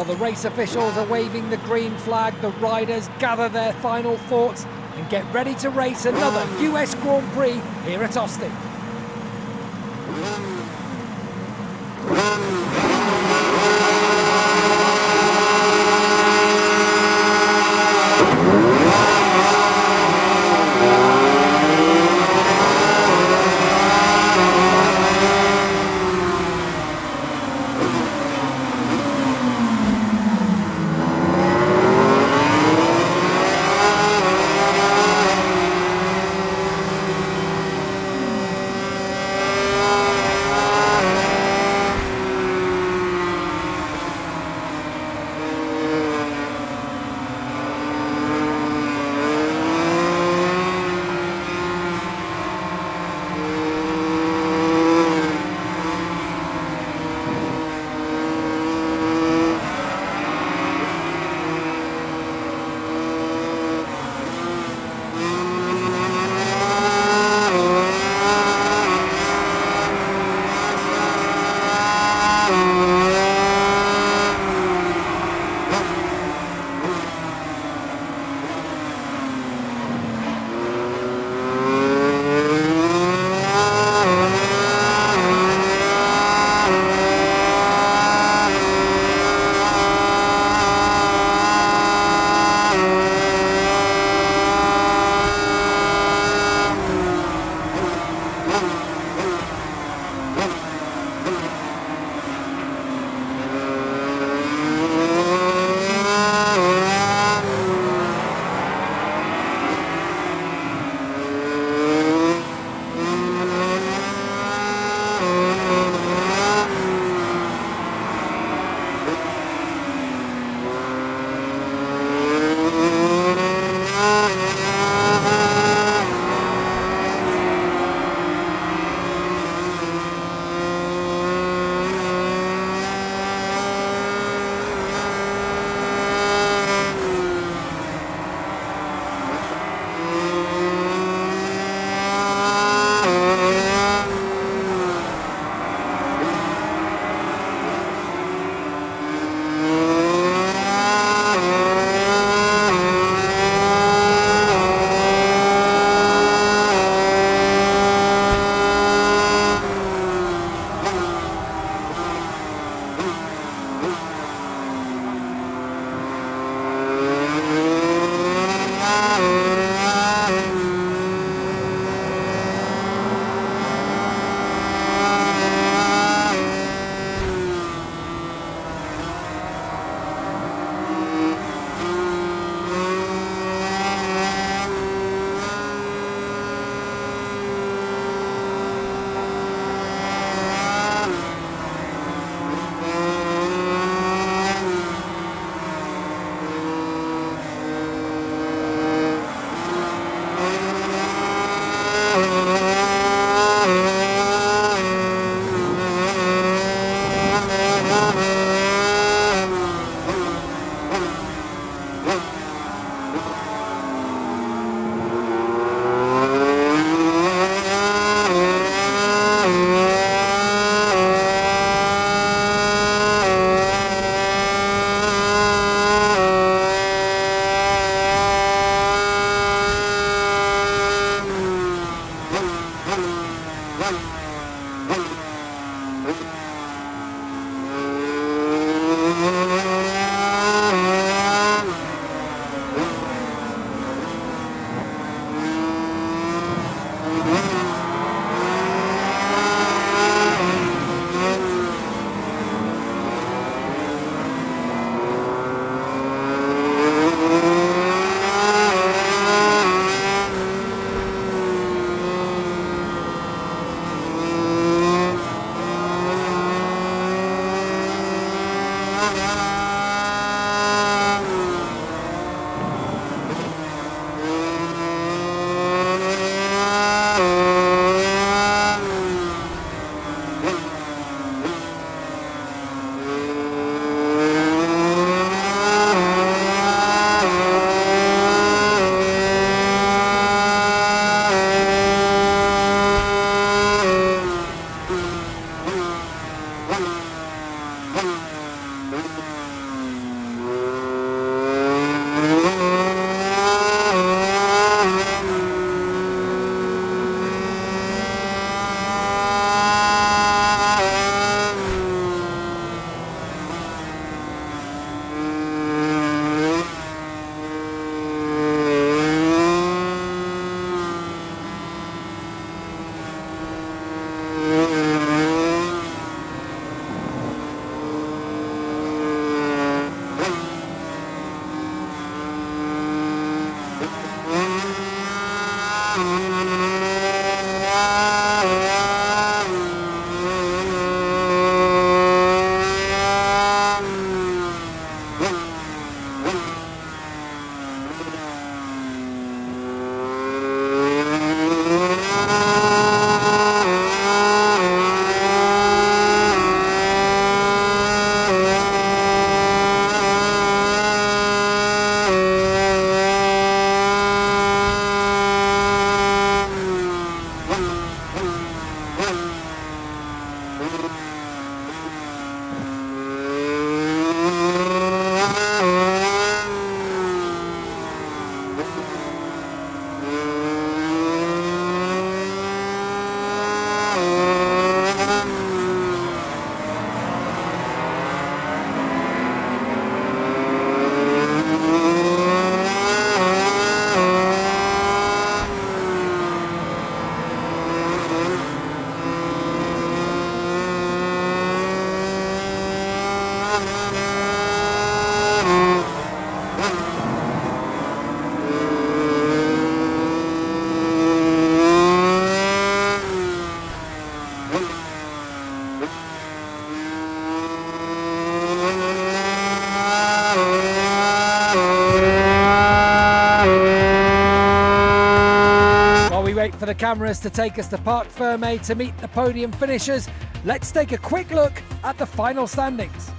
While the race officials are waving the green flag, the riders gather their final thoughts and get ready to race another US Grand Prix here at Austin. The cameras to take us to Parc Ferme to meet the podium finishers, let's take a quick look at the final standings.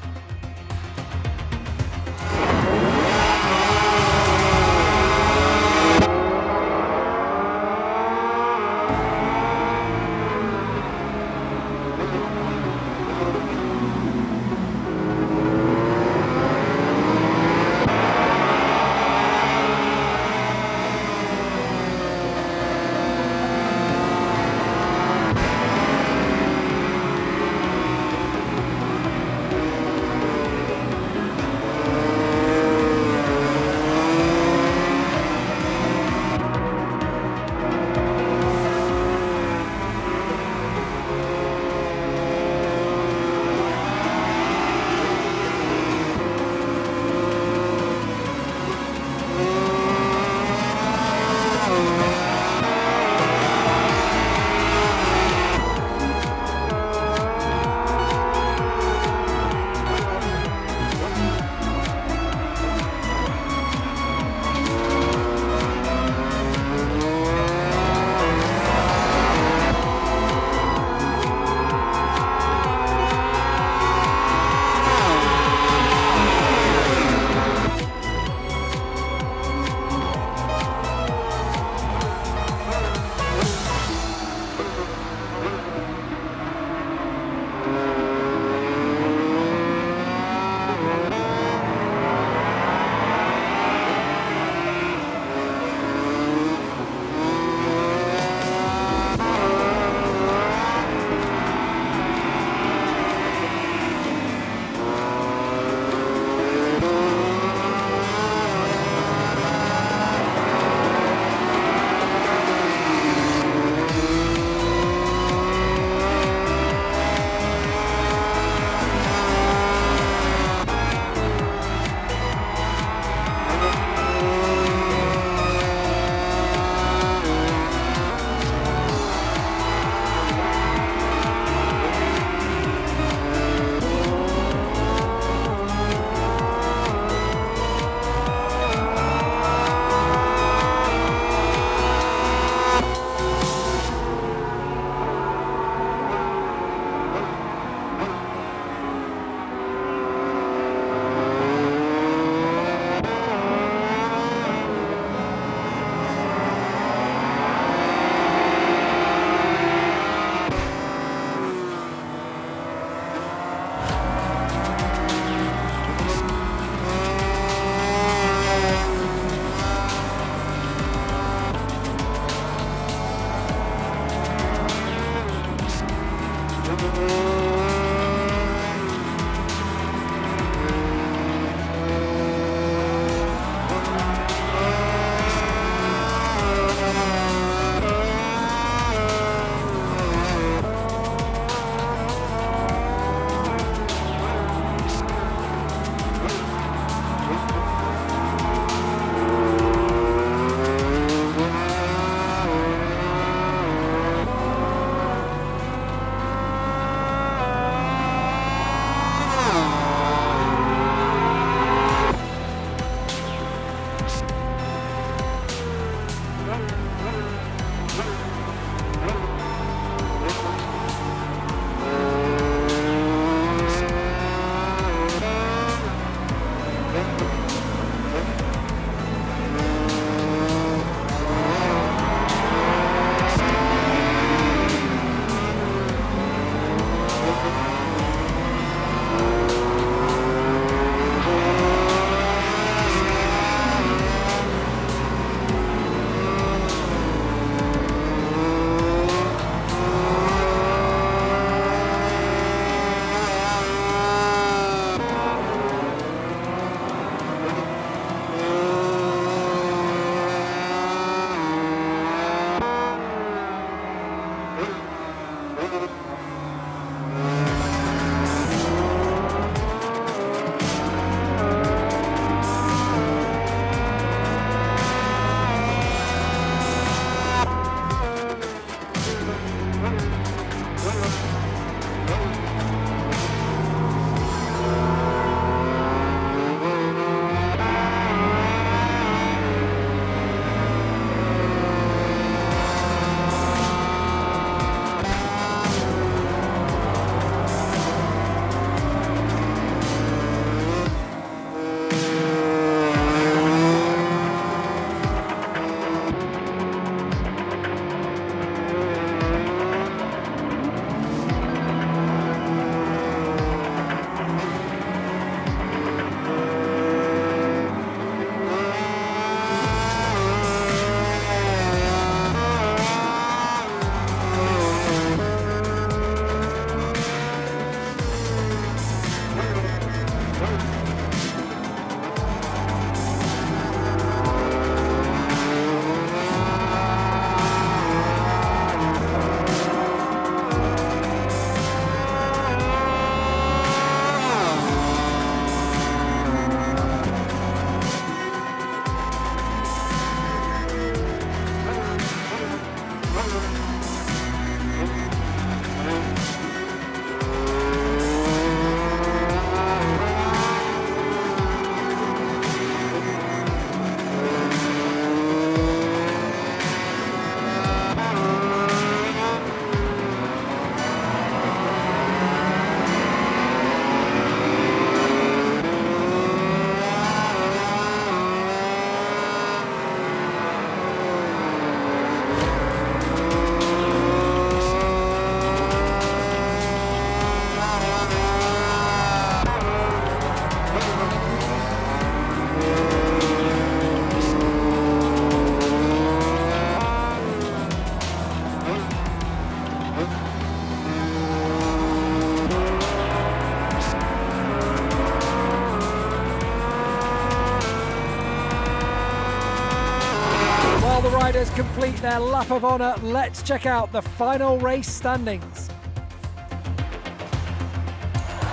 Riders complete their lap of honour, let's check out the final race standings.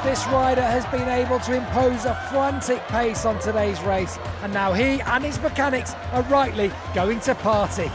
This rider has been able to impose a frantic pace on today's race, and now he and his mechanics are rightly going to party.